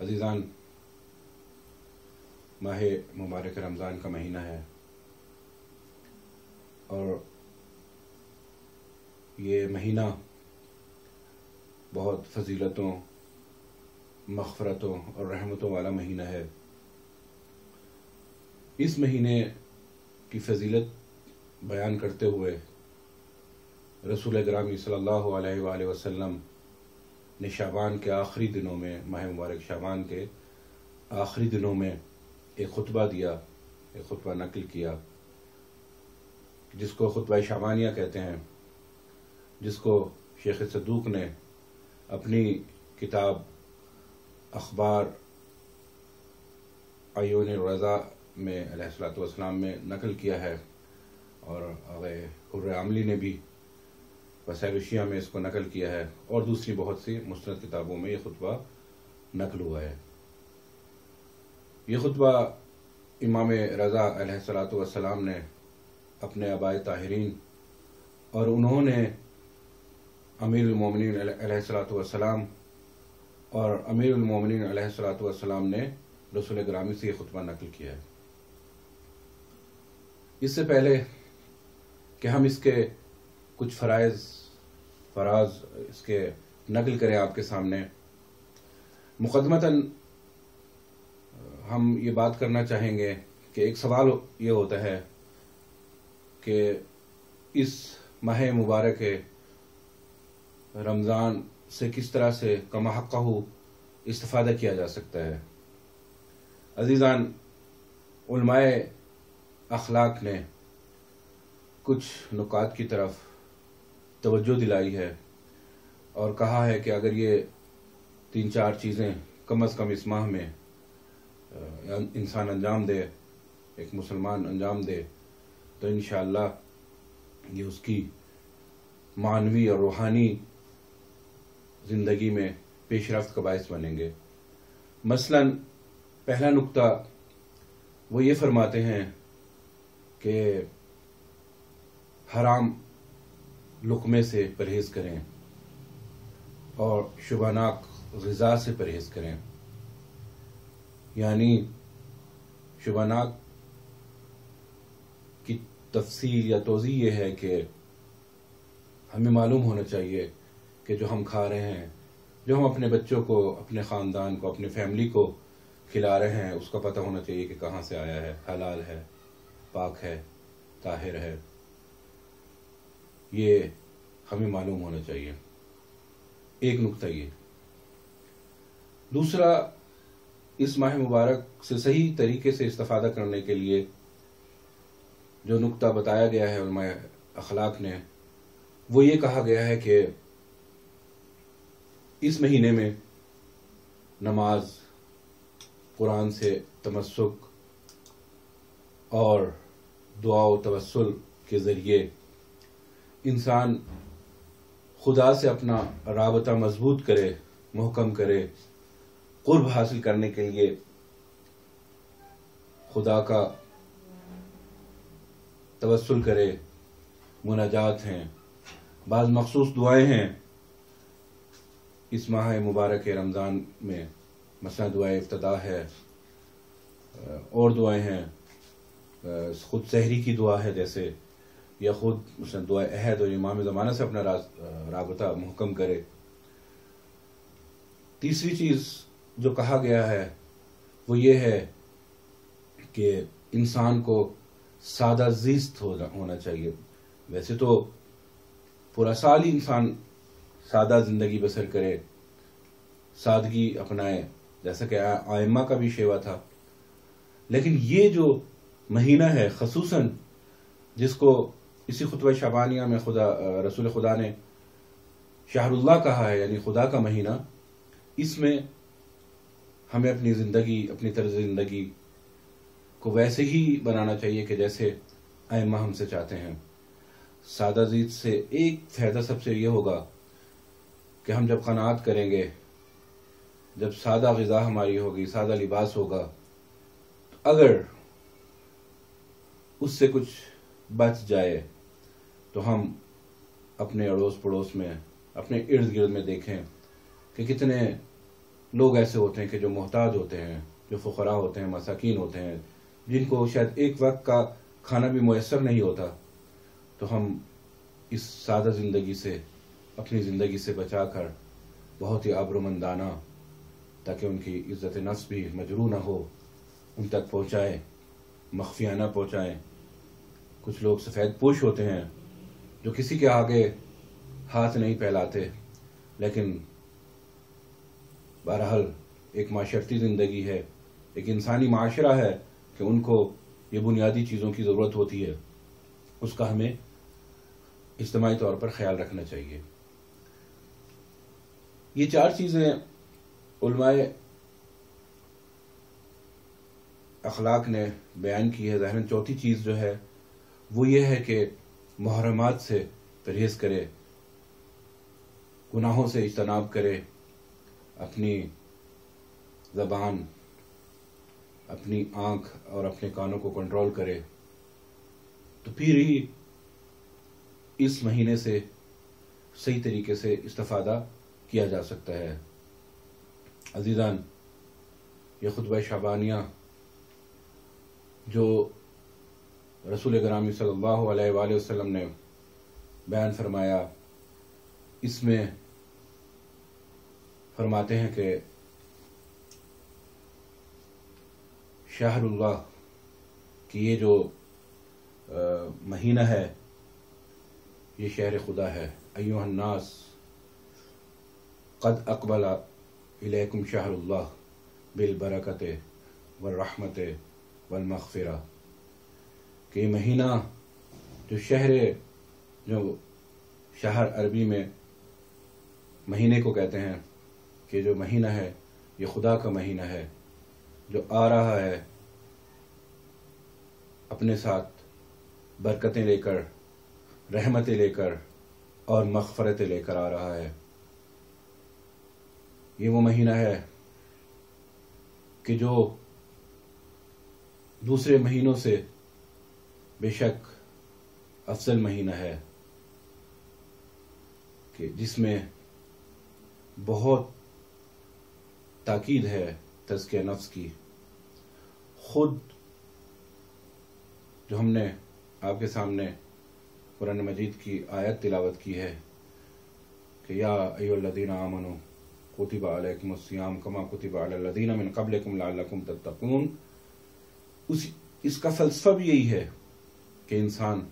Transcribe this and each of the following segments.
अजीज़ान, माह मुबारक रमज़ान का महीना है। और ये महीना बहुत फजीलतों, मग़फ़रतों और रहमतों वाला महीना है। इस महीने की फजीलत बयान करते हुए रसूल ग्रामी सल्लल्लाहु अलैहि वसल्लम शाबान के आखिरी दिनों में, माह मुबारक शाबान के आखिरी दिनों में एक खुतबा दिया, एक खुतबा नकल किया, जिसको खुतबा शाबानिया कहते हैं, जिसको शेख सदूक ने अपनी किताब अखबार आयोन रज़ा में अलैहिस्सलाम में नकल किया है, और हुर्र आमली ने भी वसाइशिया में इसको नकल किया है और दूसरी बहुत सी मुस्ंद किताबों में यह खुतबा नकल हुआ है। ये खुतबा इमाम रज़ा सलाम ने अपने आबाए ताहरीन और उन्होंने अमीर अमीरमिन सलाम और अमीर अमीरमिन सलाम ने रसूल ग्रामी से यह खुतबा नकल किया है। इससे पहले कि हम इसके कुछ फ़राइज़ फराज इसके नकल करें आपके सामने। मुकदमतन हम ये बात करना चाहेंगे कि एक सवाल ये होता है कि इस माह मुबारक रमज़ान से किस तरह से कमाहू इस्तफ़ादा किया जा सकता है? अजीज़ान, उलमाए अखलाक ने कुछ नुकात की तरफ़ तवज्जो दिलाई है और कहा है कि अगर ये तीन चार चीज़ें कम अज़ कम इस माह में इंसान अंजाम दे, एक मुसलमान अंजाम दे तो इन ये उसकी मानवी और रूहानी ज़िंदगी में पेशरफ का बायस बनेंगे। मसलन पहला नुक्ता वो ये फरमाते हैं कि हराम लुकमे से परहेज करें और शुभानाक गज़ा से परहेज करें। यानी शुभानाक की तफसील या तोज़ी ये है कि हमें मालूम होना चाहिए कि जो हम खा रहे हैं, जो हम अपने बच्चों को, अपने ख़ानदान को, अपने फैमिली को खिला रहे हैं, उसका पता होना चाहिए कि कहाँ से आया है, हलाल है, पाक है, ताहिर है। ये हमें मालूम होना चाहिए। एक नुकता ये। दूसरा, इस माह मुबारक से सही तरीके से इस्तफादा करने के लिए जो नुकता बताया गया है उलमा अखलाक ने, वो ये कहा गया है कि इस महीने में नमाज़, कुरान से तमस्सुक और दुआ तवसल के ज़रिए इंसान खुदा से अपना रबता मज़बूत करे, महकम करे, कुर्ब हासिल करने के लिए खुदा का तवसल करे, मुनाजात हैं। बाज़ मखसूस दुआएँ हैं इस माह मुबारक रमज़ान में। मसला दुआ इफ्तः है और दुआएँ हैं खुद सहरी की दुआ है जैसे या खुद उसने दुआ, अहद और इमाम ज़माना से अपना रबता महकम करे। तीसरी चीज़ जो कहा गया है, वो ये है कि इंसान को सादा जीस्त होना चाहिए। वैसे तो पूरा साल ही इंसान सादा ज़िंदगी बसर करे, सादगी अपनाए, जैसा कि आयमा का भी शेवा था। लेकिन ये जो महीना है, खसूसन, जिसको इसी खुतब शाबानिया में खुदा रसूल खुदा ने शाहरुल्लाह कहा है, यानी खुदा का महीना, इसमें हमें अपनी ज़िंदगी, अपनी तर्ज ज़िंदगी को वैसे ही बनाना चाहिए कि जैसे आयमा हमसे चाहते हैं। सादा जीत से एक फ़ायदा सबसे ये होगा कि हम जब कनात करेंगे, जब सादा गज़ा हमारी होगी, सादा लिबास होगा तो अगर उससे कुछ बच जाए तो हम अपने अड़ोस पड़ोस में, अपने इर्द गिर्द में देखें कि कितने लोग ऐसे होते हैं कि जो मोहताज होते हैं, जो फ़ुकरा होते हैं, मसाकिन होते हैं, जिनको शायद एक वक्त का खाना भी मैसर नहीं होता। तो हम इस सादा ज़िंदगी से, अपनी ज़िंदगी से बचाकर बहुत ही आबरमंदाना, ताकि उनकी इज़्ज़त नफ्स भी मजरू ना हो, उन तक पहुँचाएँ, मख्फियाना पहुँचाएँ। कुछ लोग सफ़ेद पोश होते हैं जो किसी के आगे हाथ नहीं फैलाते, लेकिन बहरहाल एक माशरती ज़िंदगी है, एक इंसानी माशरा है कि उनको ये बुनियादी चीज़ों की ज़रूरत होती है। उसका हमें इज्तमाही तौर पर ख्याल रखना चाहिए। ये चार चीज़ें अखलाक ने बयान की है। जहन चौथी चीज़ जो है, वो ये है कि मुहरमात से परहेज़ करे, गुनाहों से इजतनाब करे, अपनी ज़बान, अपनी आँख और अपने कानों को कंट्रोल करे तो फिर ही इस महीने से सही तरीके से इस्तफादा किया जा सकता है। अजीज़ान, ये खुतब शाबानिया, जो रसूल ग्रामी वसल्लम ने बयान फरमाया इसमें फरमाते हैं कि शाहरुल्लाह कि ये जो आ, महीना है ये शहर खुदा है। अयोहन्नास कद अकबला इलेकुम शाहरुल्लाह बिल बरकत व रहमत वल मगफिरा। कि महीना जो शहर जो शहर अरबी में महीने को कहते हैं, कि जो महीना है, ये खुदा का महीना है, जो आ रहा है, अपने साथ बरकतें लेकर, रहमतें लेकर और मगफरतें लेकर आ रहा है। ये वो महीना है कि जो दूसरे महीनों से बेशक अफजल महीना है कि जिसमें बहुत ताकीद है तस्क नफ्स की। खुद जो हमने आपके सामने कुरान मजीद की आयत तिलावत की है कि या अयोल्लदीन आमनो कुतिबा कमा कुतिबा अलल्लदीन मिन क़ब्लिकुम तत्तकून। उस, इसका फलसफा भी यही है कि इंसान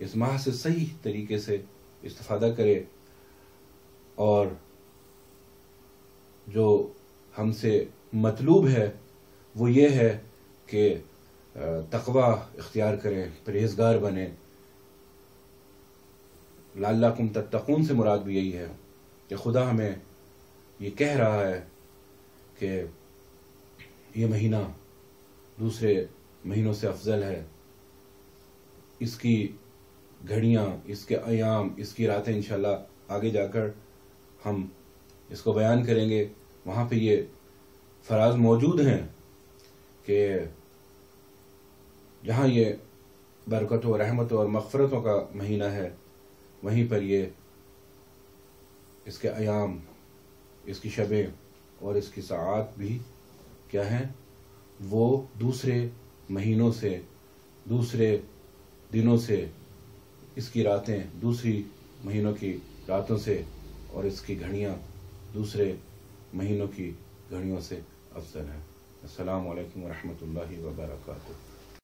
इस माह से सही तरीके से इस्तेफादा करे और जो हमसे मतलूब है, वो ये है कि तकवा इख्तियार करें, परहेजगार बने। लाला कुम तत्तकून से मुराद भी यही है कि खुदा हमें ये कह रहा है कि ये महीना दूसरे महीनों से अफजल है। इसकी घड़ियाँ, इसके अयाम इसकी रातें इंशाल्लाह आगे जाकर हम इसको बयान करेंगे। वहाँ पे ये फराज मौजूद हैं कि जहाँ ये बरकतों, रहमतों और मगफरतों का महीना है, वहीं पर ये इसके अयाम इसकी शबें और इसकी सात भी क्या हैं? वो दूसरे महीनों से, दूसरे दिनों से इसकी रातें दूसरी महीनों की रातों से और इसकी घड़ियाँ दूसरे महीनों की घड़ियों से अफजल हैं। अल्लाम वरहमल वर्का